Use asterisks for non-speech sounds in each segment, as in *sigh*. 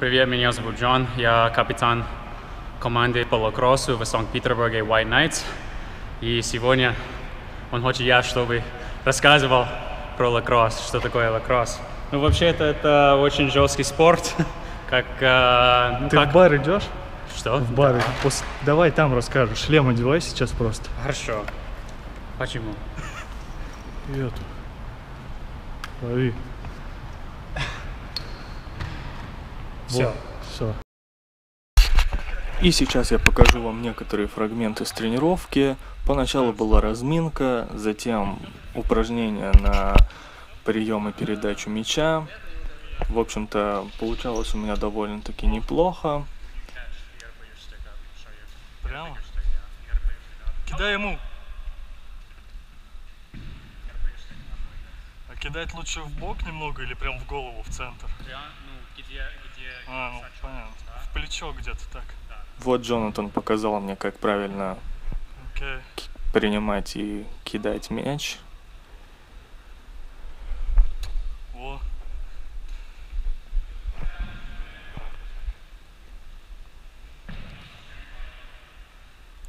Привет, меня зовут Джон, я капитан команды по лакроссу в Санкт-Петербурге White Knights. И сегодня он хочет я, чтобы рассказывал про лакросс, что такое лакросс. Ну, вообще-то это очень жесткий спорт, *laughs* как... э, ну, Ты как... в бар идешь? Что? В бар. Пос- Давай там расскажешь. Шлем одевай сейчас просто. Хорошо. Почему? Эту. Лови. Все. Все. И сейчас я покажу вам некоторые фрагменты с тренировки. Поначалу была разминка, затем упражнения на прием и передачу мяча. В общем-то, получалось у меня довольно-таки неплохо. Прямо? Кидай ему. А кидать лучше в бок немного или прям в голову, в центр? А, ну понятно. В плечо где-то так. Вот Джонатан показал мне, как правильно Окей. принимать и кидать мяч. Во.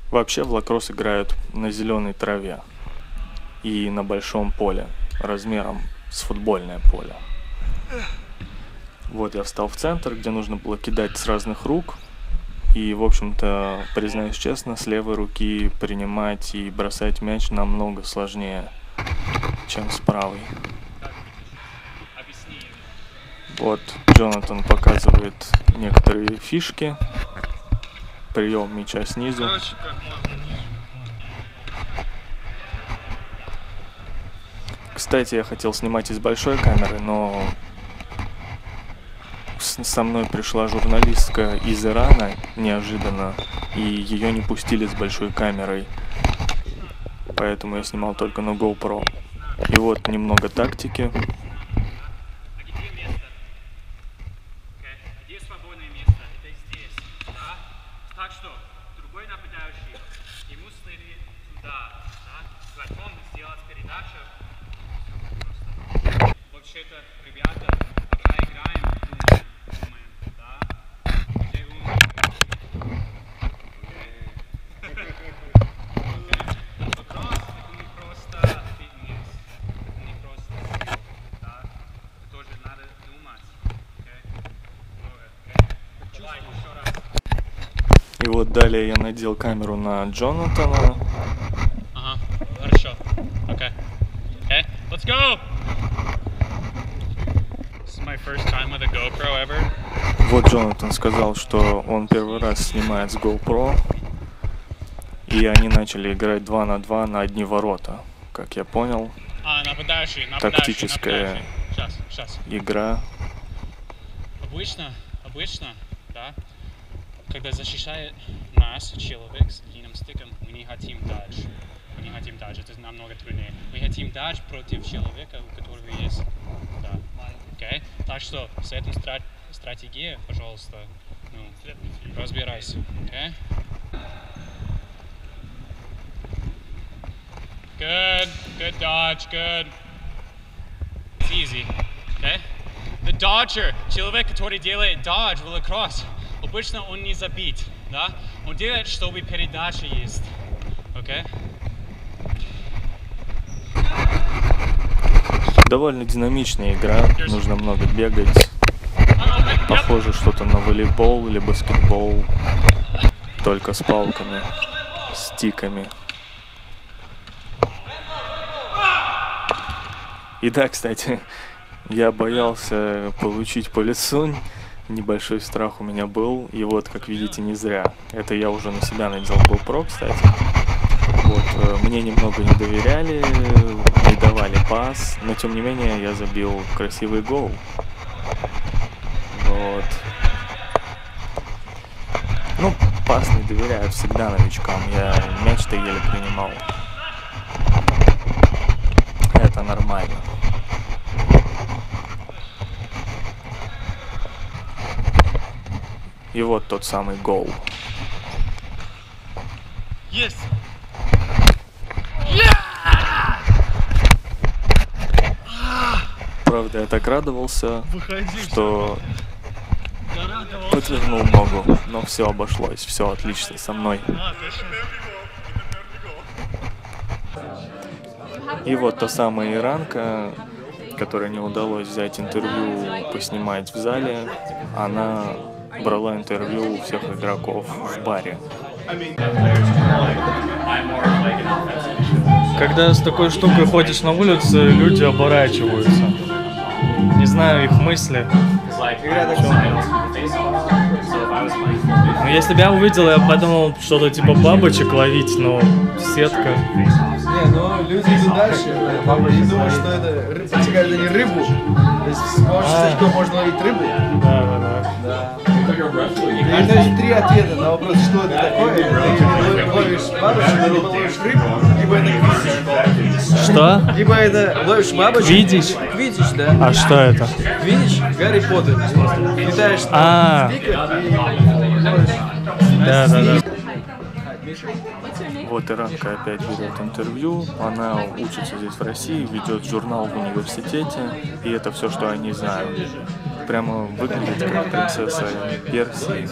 Вообще в лакросс играют на зеленой траве и на большом поле, размером с футбольное поле. Вот я встал в центр, где нужно было кидать с разных рук. И, в общем-то, признаюсь честно, с левой руки принимать и бросать мяч намного сложнее, чем с правой. Вот Джонатан показывает некоторые фишки. Прием мяча снизу. Кстати, я хотел снимать из большой камеры, но со мной пришла журналистка из Ирана неожиданно, и ее не пустили с большой камерой. Поэтому я снимал только на GoPro. И вот немного тактики. А где место? Окей. Где свободное место? Это здесь. Да? Так что, другой нападающий, ему следует туда. Да? Потом сделать передачу. Просто. Вообще-то, ребята, пока играем, думаем. Думаем. Да? Где умный? Лакросс это не просто фитнес. Это не просто спорт. Да? Тоже надо думать. Окей? Много, окей? Давай, еще раз. И вот далее я надел камеру на Джонатана. Ага, хорошо. Окей. Okay, let's go! This is my first time with a GoPro ever. Вот Джонатан сказал, что он первый раз снимает с GoPro. И они начали играть 2 на 2 на одни ворота. Как я понял, А, нападающий, нападающий, Тактическая. нападающий. Сейчас, сейчас. игра Обычно, обычно, да, когда защищает нас человек с длинным стиком, мы не хотим дадж. Мы не хотим дадж, это намного труднее. Мы хотим дадж против человека, у которого есть, да. Окей? Так что с этой стра- стратегией, пожалуйста, ну, разбирайся. Окей? Good, good dodge, good. It's easy, okay? The dodger, человек, который делает додж в лакросс, обычно он не забит, да? Он делает, чтобы передача есть, окей? довольно динамичная игра. Нужно много бегать. Похоже что-то на волейбол или баскетбол. Только с палками, стиками. И да, кстати, *laughs* я боялся получить по лицу. Небольшой страх у меня был. И вот, как видите, не зря. Это я уже на себя надел GoPro, кстати. Вот, э, мне немного не доверяли, не давали пас, но тем не менее я забил красивый гол. Вот. Ну, пас не доверяют всегда новичкам. Я мяч-то еле принимал. Это нормально. И вот тот самый гол. Есть! Правда, я так радовался, Выходи. что подвернул ногу, но все обошлось, все отлично со мной. И вот та самая иранка, которой не удалось взять интервью, поснимать в зале, она брала интервью у всех игроков в баре. Когда с такой штукой ходишь на улице, люди оборачиваются. Не знаю их мысли. Но если бы я увидел, я подумал что-то типа бабочек ловить, но сетка. Не, ну люди идут дальше и думают, что это ры- пусть это не рыбу. То есть с помощью А. сачков можно ловить рыбу. Да, да, Да. И то есть три ответа на вопрос, что это такое. Ты ловишь бабочек, либо ловишь рыбу, либо это квидич. Что? Либо это ловишь бабочек. Квиддич? Квидич, да. А что это? Квидич, Гарри Поттер. Летаешь А. на ловишь. Да, да, да. Вот иранка опять берет интервью, она учится здесь в России, ведет журнал в университете, и это все, что они знают. Прямо выглядит как принцесса Персии.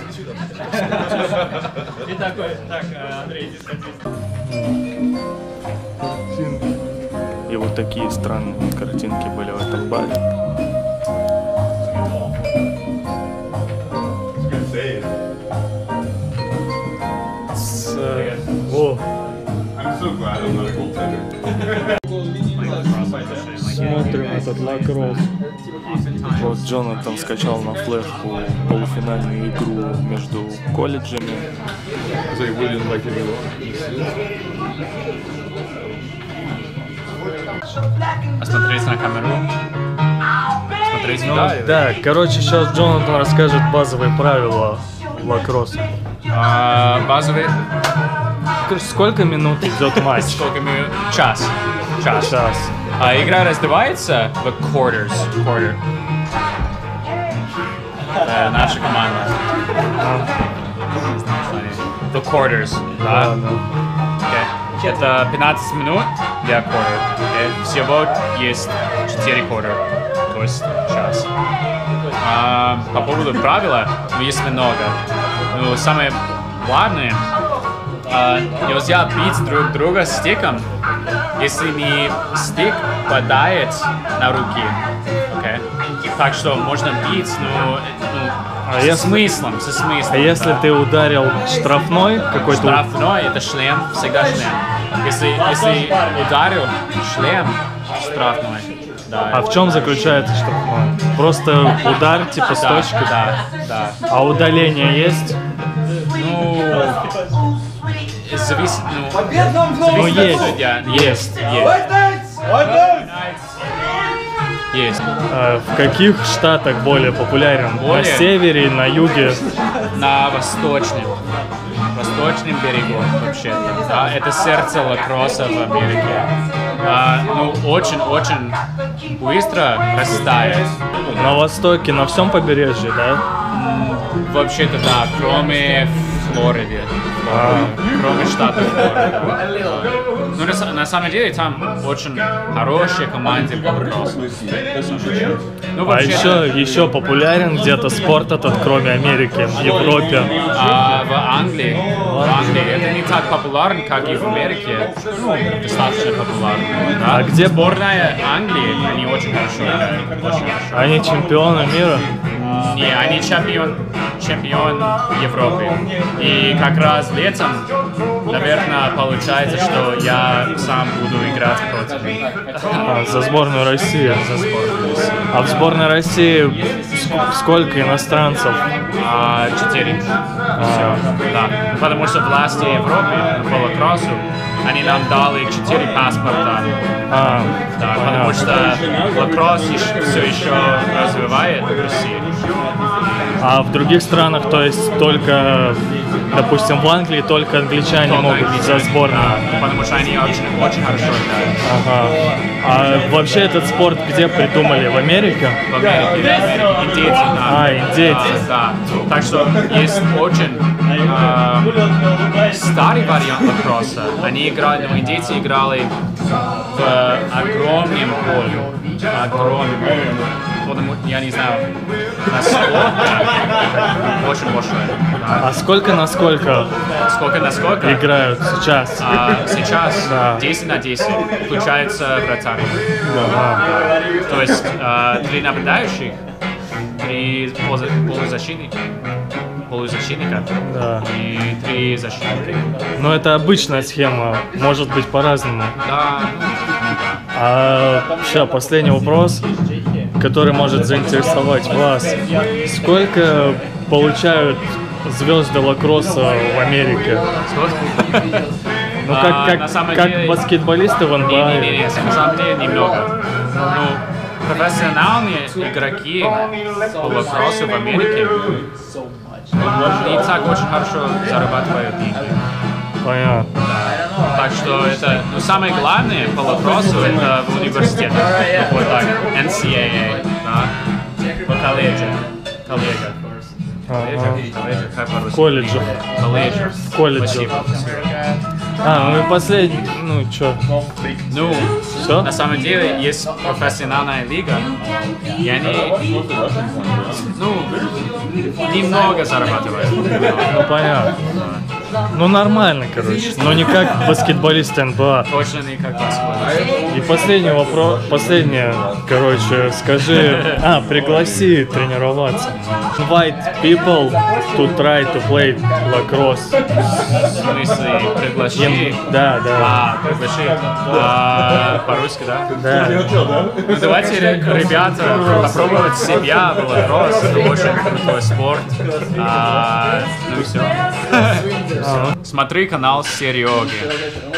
И вот такие странные картинки были в этом баре. С, э, О, смотрим этот лакросс. Вот Джонатан скачал на флешку полуфинальную игру между колледжами. Посмотреть на камеру. Смотреть Ну, сюда. да, короче, сейчас Джонатан расскажет базовые правила лакросса. А, базовый. Короче, сколько минут идет *laughs* матч? Сколько минут? Час. Час. Час. А игра разбивается в quarters. Quarter. Э, наша команда. The quarters. Да. Окей. Это 15 минут для quarter. Окей. Всего есть 4 quarter. То есть час. А, по поводу правила, ну, есть много. Ну, самое главное, а, нельзя бить друг друга стиком, если не стик падает на руки. Окей? Так что можно бить, но ну, А со если- смыслом, со смыслом. А если да. ты ударил штрафной какой-то... Штрафной это шлем, всегда шлем. Если, если ударил шлем, штрафной. Да. А в чем заключается штрафной? Просто удар типа с да, точки? Да, да. А удаление есть? Ну, зависит, ну, Ну зависит от есть. судья. Есть, есть. Есть. А в каких штатах более популярен? На Более? севере, на юге? На восточном, восточном берегу вообще-то. Да, это сердце лакросса в Америке. А, ну, очень-очень быстро растает. На востоке, на всем побережье, да? Вообще-то да, кроме Флориды. Кроме штата. *laughs* Ну, на, са- на самом деле, там очень хорошие команды по. Ну, А еще, еще популярен где-то спорт этот, кроме Америки, в Европе. а, в Англии, в Англии это не так популярно, как и в Америке. Ну, достаточно популярно. Да? А где- Сборная Англии, они очень хорошо играют. Очень хорошо. Они чемпионы мира. Не, они чемпион, чемпион Европы. И как раз летом, наверное, получается, что я сам буду играть против. А, за сборную России. За сборную России. А в сборной России ск- сколько иностранцев? А, четыре. Все, да. Потому что власти Европы по лакроссу, они нам дали четыре паспорта. А, Да, потому понятно. что лакросс все еще развивает в России. А в других странах, то есть только, допустим, в Англии только англичане Только могут за англичане, сборную. да, потому что они очень, очень хорошо играют. Ага. А вообще этот спорт где придумали? В Америке? в Америке, Америке. Индейцы, да. А, индейцы. Да, да. Так что есть очень э, старый вариант лакросса. Они играли, ну, индейцы играли в огромном поле. Огромном поле. потому я не знаю, насколько, очень большое. да. А сколько на сколько Сколько на сколько? играют сейчас? А, сейчас Да. 10 на 10, включается вратарь. Ага. То есть а, три нападающих, три полуза- полузащитника, полузащитника Да. и три защитника. Но это обычная схема, может быть по-разному. Да, А сейчас последний вопрос, который может заинтересовать вас. Сколько получают звезды лакросса в Америке? Ну, А, как, на как, как баскетболисты в НБА. Не-не-не, на самом деле немного. Ну, профессиональные игроки по лакроссу в Америке не так очень хорошо зарабатывают деньги. Понятно. Так что это, ну, самое главное по лакроссу это в университете. Вот так, NCAA, да, в колледже, коллега. Колледжа, колледжа. Колледжа. В колледжах. Спасибо. А, ну и последний, ну чё, Ну, все? на самом деле есть профессиональная лига, и они, ну, немного зарабатывают. Ну понятно. Ну нормально, короче. Но не как баскетболисты НБА. Точно не как баскетбол. И последний вопрос, последнее, короче, скажи, а, пригласи тренироваться. Invite people to try to play lacrosse. В смысле, приглаши. Да, да. А, приглаши. А, по-русски, да? Да. Ну, давайте, ре- ребята, попробовать себя в лакросс. Это очень крутой спорт. А, ну все. *laughs* Смотри канал Сереги.